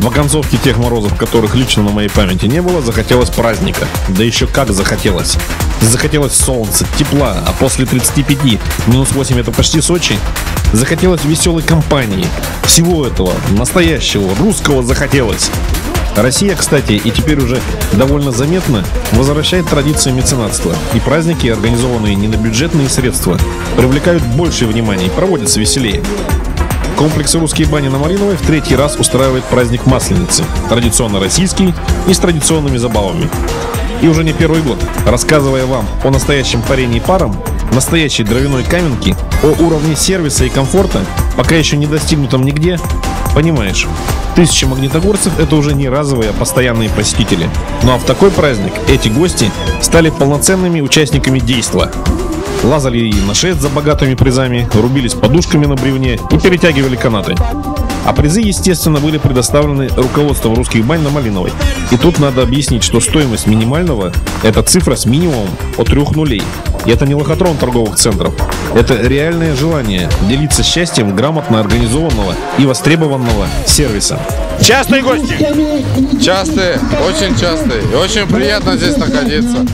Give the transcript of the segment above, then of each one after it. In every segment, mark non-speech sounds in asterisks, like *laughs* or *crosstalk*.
В оконцовке тех морозов, которых лично на моей памяти не было, захотелось праздника. Да еще как захотелось. Захотелось солнца, тепла, а после 35 минус 8 это почти Сочи. Захотелось веселой компании. Всего этого, настоящего, русского захотелось. Россия, кстати, и теперь уже довольно заметно возвращает традиции меценатства. И праздники, организованные не на бюджетные средства, привлекают больше внимания и проводятся веселее. Комплекс «Русские бани» на Малиновой в третий раз устраивает праздник Масленицы, традиционно российский и с традиционными забавами. И уже не первый год, рассказывая вам о настоящем парении паром, настоящей дровяной каменке, о уровне сервиса и комфорта, пока еще не достигнутом нигде, понимаешь, тысячи магнитогорцев это уже не разовые, а постоянные посетители. Ну а в такой праздник эти гости стали полноценными участниками действа. Лазали на шест за богатыми призами, рубились подушками на бревне и перетягивали канаты. А призы, естественно, были предоставлены руководством русских бань на Малиновой. И тут надо объяснить, что стоимость минимального – это цифра с минимумом от трех нулей. И это не лохотрон торговых центров. Это реальное желание делиться счастьем грамотно организованного и востребованного сервиса. Частые гости? Частые, очень частые. И очень приятно здесь находиться.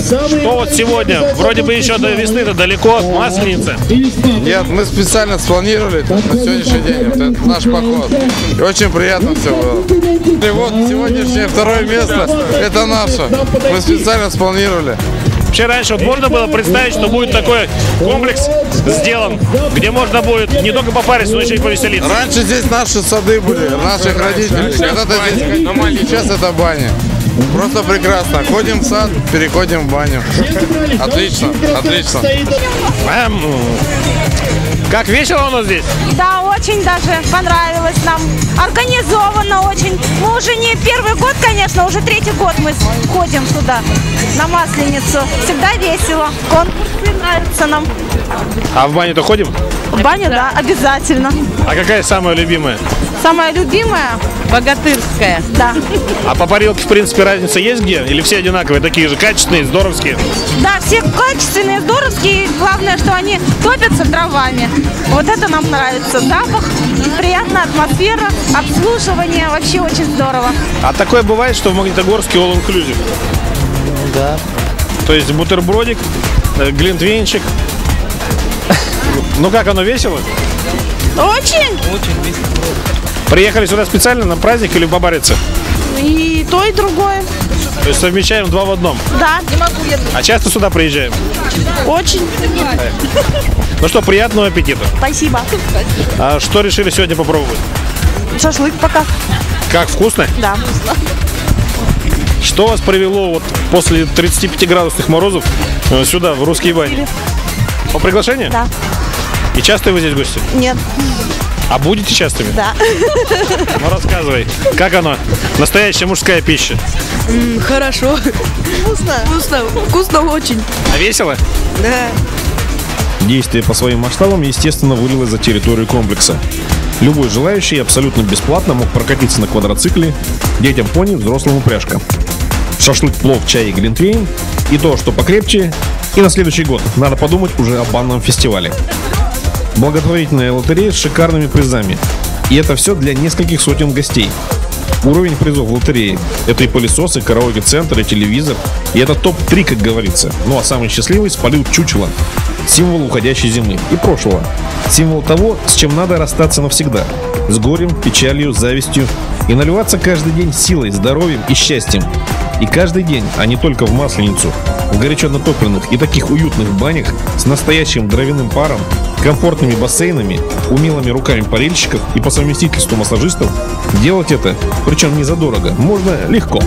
Что вот сегодня? Вроде бы еще до весны-то далеко, масленица. Нет, мы специально спланировали на сегодняшний день. Вот это наш поход. И очень приятно все было. И вот сегодняшнее второе место, это наше. Мы специально спланировали. Вообще раньше вот можно было представить, что будет такой комплекс сделан, где можно будет не только попариться, но еще и повеселиться. Раньше здесь наши сады были, наших родителей. Когда-то здесь. Сейчас это баня. Просто прекрасно. Ходим в сад, переходим в баню. Отлично, отлично. Эм, Как весело у нас здесь? Да, очень даже понравилось нам. Организовано очень. Мы уже не первый год, конечно, уже третий год мы ходим сюда, на Масленицу. Всегда весело. Конкурсы нравятся нам. А в баню-то ходим? В баню, да, обязательно. А какая самая любимая? Самая любимая, Богатырская. да. А по парилке, в принципе, разница есть где? Или все одинаковые, такие же качественные, здоровские? Да, все качественные, здоровские. Главное, что они топятся дровами. Вот это нам нравится. Запах, приятная атмосфера, обслуживание. Вообще очень здорово. А такое бывает, что в Магнитогорске all inclusive? Да. То есть бутербродик, э, глинтвейнчик. *laughs* Ну как, оно весело? Очень. Приехали сюда специально на праздник или побариться? И то, и другое. То есть совмещаем два в одном. Да, А часто сюда приезжаем? очень. Ну что, приятного аппетита. Спасибо. А что решили сегодня попробовать? Шашлык пока. Как вкусно? Да. Что вас привело вот после 35 градусных морозов э, сюда, в русские бани? По приглашению? Да. И часто вы здесь гости? Нет. А будете частыми? Да. *laughs* Ну рассказывай, как оно? Настоящая мужская пища. Хорошо. Вкусно. Вкусно. Вкусно очень. А весело? Да. Действие по своим масштабам, естественно, вылилось за территорию комплекса. Любой желающий абсолютно бесплатно мог прокатиться на квадроцикле, детям пони, взрослым упряжка. Шашлык, плов, чай и глинтвейн. И то, что покрепче. И на следующий год надо подумать уже о банном фестивале. Благотворительная лотерея с шикарными призами. И это все для нескольких сотен гостей. Уровень призов в лотерее – это и пылесос, и караоке-центр, и телевизор. И это топ-3, как говорится. Ну а самый счастливый – спалил чучело. Символ уходящей зимы и прошлого. Символ того, с чем надо расстаться навсегда. С горем, печалью, завистью. И наливаться каждый день силой, здоровьем и счастьем. И каждый день, а не только в Масленицу, в горячо натопленных и таких уютных банях с настоящим дровяным паром, комфортными бассейнами, умелыми руками парильщиков и по совместительству массажистов, делать это, причем не задорого, можно легко.